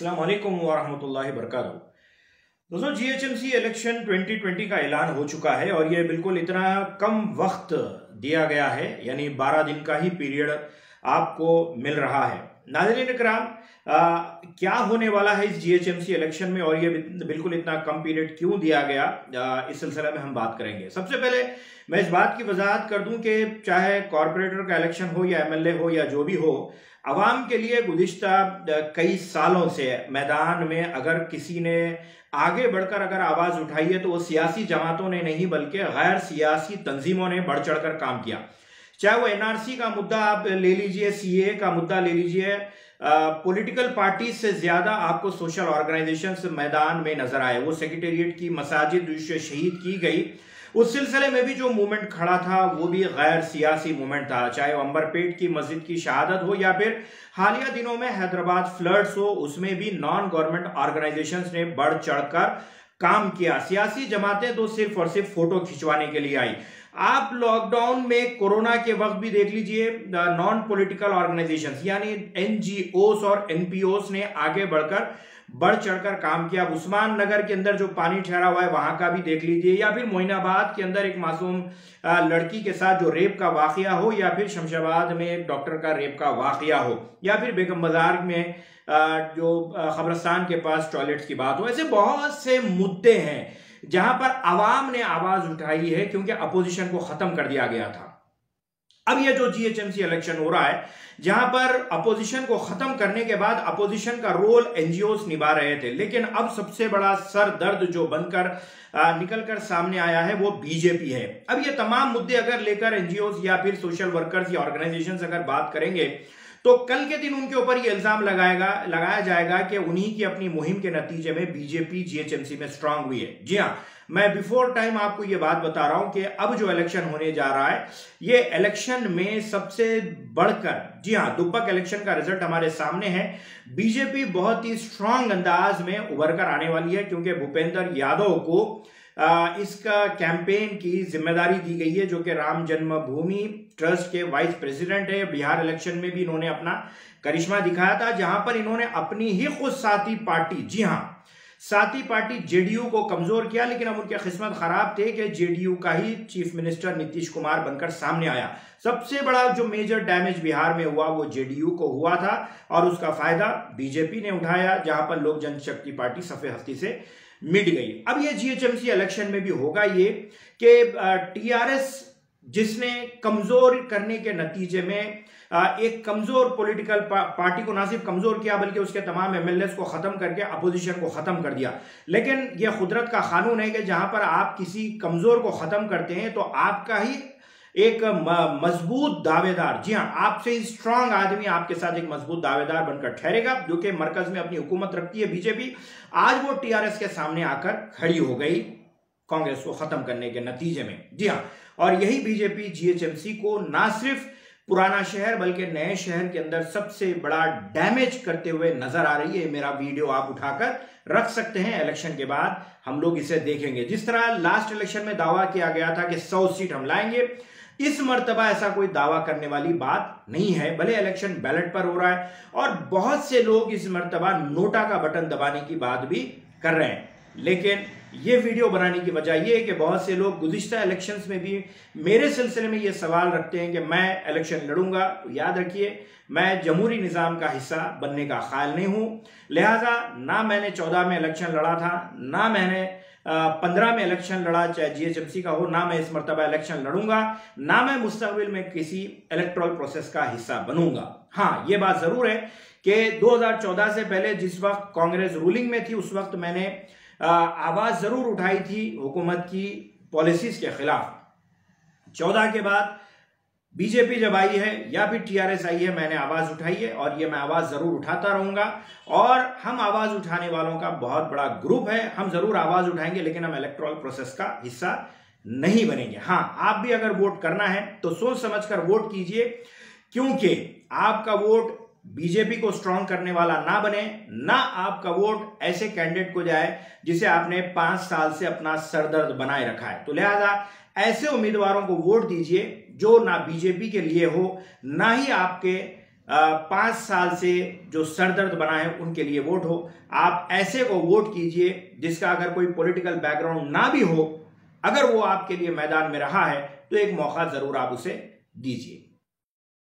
السلام علیکم ورحمۃ اللہ وبرکاتہ۔ دوستوں G H M C election 2020 کا اعلان ہو چکا ہے اور یہ بالکل اتنا کم وقت دیا گیا ہے یعنی بارہ دن کا ہی پیریڈ آپ کو مل رہا ہے۔ ناظرین اکرام کیا ہونے والا ہے اس G H M C election میں اور یہ بالکل اتنا کم پیریڈ کیوں دیا گیا؟ اس سلسلہ میں ہم بات کریں گے۔ سب سے پہلے میں اس بات کی وضاحت کر دوں کہ چاہے کارپوریٹر کا الیکشن ہو یا ایم ایل اے ہو یا جو بھی ہو عوام کے لیے گزشتہ کئی سالوں سے میدان میں اگر کسی نے آگے بڑھ کر اگر آواز اٹھائی ہے تو وہ سیاسی جماعتوں نے نہیں بلکہ غیر سیاسی تنظیموں نے بڑھ چڑھ کر کام کیا۔ چاہے وہ این آر سی کا مدعا آپ لے لیجیے سی اے کا مدعا لے لیجیے پولیٹیکل پارٹیز سے زیادہ آپ کو سوشل آرگنائزیشنز میدان میں نظر آئے۔ وہ سیکریٹریٹ کی، مساجد شہید کی گئی۔ اس سلسلے میں بھی جو مومنٹ کھڑا تھا، وہ بھی غیر سیاسی مومنٹ تھا۔ چاہے وہ امبر پیٹ کی مسجد کی شہادت ہو یا پھر حالیہ دنوں میں حیدرآباد فلڈز ہو، اس میں بھی نان گورنمنٹ آرگنائزیشنز نے بڑھ چڑھ کر کام کیا۔ سیاسی جماعتیں تو صرف اور صرف فوٹو کھچوانے کے لیے آئی آپ لاک ڈاؤن میں کورونا کے وقت بھی دیکھ لیجیے نان پولیٹیکل آرگنائزیشنز یعنی این جی اوز اور این پی اوز نے آگے بڑھ کر بڑھ چڑھ کر کام کیا۔ عثمان نگر کے اندر جو پانی ٹھہرا ہوا ہے، وہاں کا بھی دیکھ لیجیے۔ یا پھر موئن آباد کے اندر ایک معصوم لڑکی کے ساتھ جو ریپ کا واقعہ ہو، یا پھر شمشاباد میں ڈاکٹر کا ریپ کا واقعہ ہو، یا پھر بیگم بازار میں جو خبرستان کے پاس ٹوائلٹس کی بات ہو۔ ایسے بہت سے مدے ہیں جہاں پر عوام نے آواز اٹھائی ہے کیونکہ اپوزیشن کو ختم کر دیا گیا تھا۔ اب یہ جو G H M C election ہو رہا ہے، جہاں پر اپوزیشن کو ختم کرنے کے بعد اپوزیشن کا رول این جی اوز نبھا رہے تھے، لیکن اب سب سے بڑا سر درد جو بن کر نکل کر سامنے آیا ہے وہ بی جے پی ہے۔ اب یہ تمام مدے اگر لے کر این جی اوز یا پھر سوشل ورکرز یا آرگنائزیشنز اگر بات کریں گے تو کل کے دن ان کے اوپر یہ الزام لگائے گا، لگایا جائے گا کہ انہی کی اپنی مہم کے نتیجے میں B J P G H M C میں سٹرانگ ہوئی ہے۔ جی ہاں میں بیفور ٹائم آپ کو یہ بات بتا رہا ہوں کہ اب جو الیکشن ہونے جا رہا ہے، یہ الیکشن میں سب سے بڑھ کر جی ہاں دبک الیکشن کا رزلٹ ہمارے سامنے ہے۔ بی جے پی بہت ہی سٹرانگ انداز میں ابھر کر آنے والی ہے، کیونکہ بھوپیندر یادو کو اس کا کیمپین کی ذمہ داری دی گئی ہے جو کہ رام جنم بھومی ٹرسٹ کے وائس پریزیڈنٹ ہے۔ بہار الیکشن میں بھی انہوں نے اپنا کرشمہ دکھایا تھا، جہاں پر انہوں نے اپنی ہی خود ساتھی پارٹی جی ہاں ساتھی پارٹی جے ڈی یو کو کمزور کیا، لیکن اب ان کے قسمت خراب تھے کہ جے ڈی یو کا ہی چیف منسٹر نتیش کمار بن کر سامنے آیا۔ سب سے بڑا جو میجر ڈیمیج بہار میں ہوا، وہ جے ڈی یو کو ہوا تھا اور اس کا فائدہ بی جے پی نے اٹھایا، جہاں پر لوک جن شکتی پارٹی صفحے ہفتی سے مٹ گئی۔ اب یہ G H M C election میں بھی ہوگا یہ کہ ٹی آر ایس جس نے کمزور کرنے کے نتیجے میں ایک کمزور پولیٹیکل پارٹی کو نہ صرف کمزور کیا، بلکہ اس کے تمام ایم ایل ایس کو ختم کر کے اپوزیشن کو ختم کر دیا۔ لیکن یہ قدرت کا قانون ہے کہ جہاں پر آپ کسی کمزور کو ختم کرتے ہیں، تو آپ کا ہی ایک مضبوط دعوے دار جی ہاں آپ سے اسٹرانگ آدمی آپ کے ساتھ ایک مضبوط دعوے دار بن کر ٹھہرے گا، جو کہ مرکز میں اپنی حکومت رکھتی ہے بی جے پی۔ آج وہ ٹی آر ایس کے سامنے آ کر کھڑی ہو گئی۔ کانگریس کو ختم کرنے کے نتیجے میں۔ جی ہاں اور یہی B J P G H M C کو نہ صرف پرانا شہر بلکہ نئے شہر کے اندر سب سے بڑا ڈیمیج کرتے ہوئے نظر آ رہی ہے۔ میرا ویڈیو آپ اٹھا کر رکھ سکتے ہیں۔ الیکشن کے بعد ہم لوگ اسے دیکھیں گے۔ جس طرح لاسٹ الیکشن میں دعویٰ کیا گیا تھا کہ سو سیٹ ہم لائیں گے، اس مرتبہ ایسا کوئی دعویٰ کرنے والی بات نہیں ہے۔ بھلے الیکشن بیلٹ پر ہو رہا ہے اور بہت سے لوگ اس مرتبہ نوٹا کا بٹن دبانے کی بات بھی کر رہے ہیں۔ لیکن یہ ویڈیو بنانے کی وجہ یہ ہے کہ بہت سے لوگ گزشتہ الیکشنز میں بھی میرے سلسلے میں یہ سوال رکھتے ہیں کہ میں الیکشن لڑوں گا، تو یاد رکھیے، میں جمہوری نظام کا حصہ بننے کا خیال نہیں ہوں۔ لہٰذا نہ میں نے چودہ میں الیکشن لڑا تھا، نہ میں نے پندرہ میں الیکشن لڑا چاہے جی ایچ ایم سی کا ہو، نہ میں اس مرتبہ الیکشن لڑوں گا، نہ میں مستقبل میں کسی الیکٹرول پروسیس کا حصہ بنوں گا۔ ہاں یہ بات ضرور ہے کہ دو ہزار چودہ سے پہلے جس وقت کانگریس رولنگ میں تھی، اس وقت میں نے آواز ضرور اٹھائی تھی حکومت کی پالیسیز کے خلاف۔ چودہ کے بعد بی جے پی جب آئی ہے یا پھر ٹی آر ایس آئی ہے، میں نے آواز اٹھائی ہے اور یہ میں آواز ضرور اٹھاتا رہوں گا۔ اور ہم آواز اٹھانے والوں کا بہت بڑا گروپ ہے۔ ہم ضرور آواز اٹھائیں گے، لیکن ہم الیکٹرول پروسیس کا حصہ نہیں بنیں گے۔ ہاں آپ بھی اگر ووٹ کرنا ہے تو سوچ سمجھ کر ووٹ کیجیے، کیونکہ آپ کا ووٹ بی جے پی کو سٹرونگ کرنے والا نہ بنے، نہ آپ کا ووٹ ایسے کینڈیڈیٹ کو جائے جسے آپ نے پانچ سال سے اپنا سردرد بنائے رکھا ہے۔ تو لہذا ایسے امیدواروں کو ووٹ دیجیے جو نہ بی جے پی کے لیے ہو، نہ ہی آپ کے پانچ سال سے جو سردرد بنا ہے ان کے لیے ووٹ ہو۔ آپ ایسے کو ووٹ کیجیے جس کا اگر کوئی پولیٹیکل بیک گراؤنڈ نہ بھی ہو، اگر وہ آپ کے لیے میدان میں رہا ہے، تو ایک موقع ضرور آپ اسے دیجیے۔